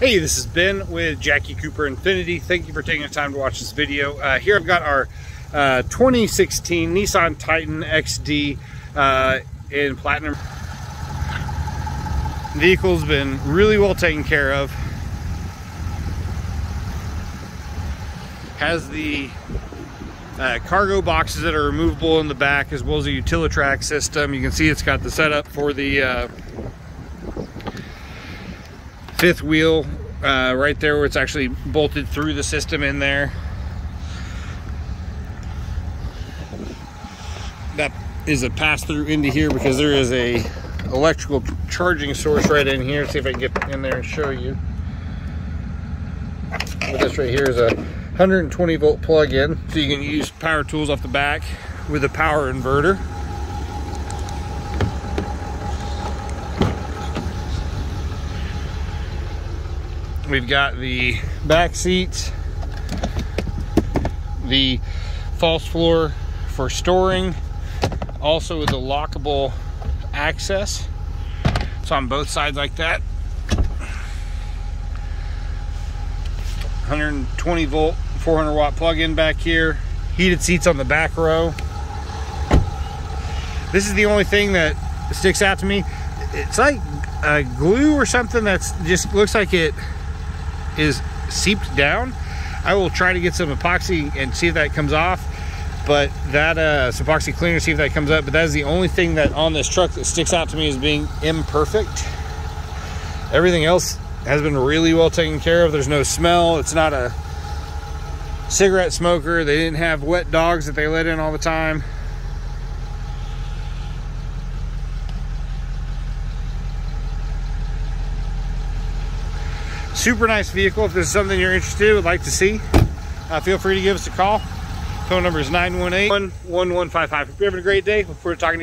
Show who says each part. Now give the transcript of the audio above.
Speaker 1: Hey, this is Ben with Jackie Cooper Infiniti. Thank you for taking the time to watch this video. Uh, here I've got our uh, 2016 Nissan Titan XD uh, in platinum. Vehicle's been really well taken care of. Has the uh, cargo boxes that are removable in the back as well as a Utilitrack system. You can see it's got the setup for the uh, fifth wheel uh, right there where it's actually bolted through the system in there. That is a pass through into here because there is a electrical charging source right in here. See if I can get in there and show you. This right here is a 120 volt plug-in. So you can use power tools off the back with a power inverter. We've got the back seats, the false floor for storing, also with the lockable access. It's on both sides like that. 120 volt, 400 watt plug-in back here. Heated seats on the back row. This is the only thing that sticks out to me. It's like a glue or something that's just looks like it is seeped down. I will try to get some epoxy and see if that comes off. But that uh, epoxy cleaner, see if that comes up. But that is the only thing that on this truck that sticks out to me as being imperfect. Everything else has been really well taken care of. There's no smell. It's not a cigarette smoker. They didn't have wet dogs that they let in all the time. Super nice vehicle. If this is something you're interested in, would like to see, uh, feel free to give us a call. Phone number is 918-1155. Hope you're having a great day. Look forward to talking to you.